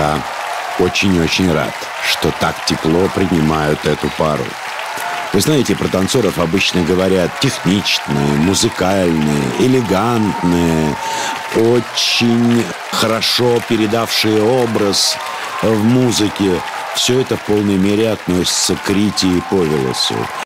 Я очень-очень рад, что так тепло принимают эту пару. Вы знаете, про танцоров обычно говорят техничные, музыкальные, элегантные, очень хорошо передавшие образ в музыке. Все это в полной мере относится к Рите и Повелосу.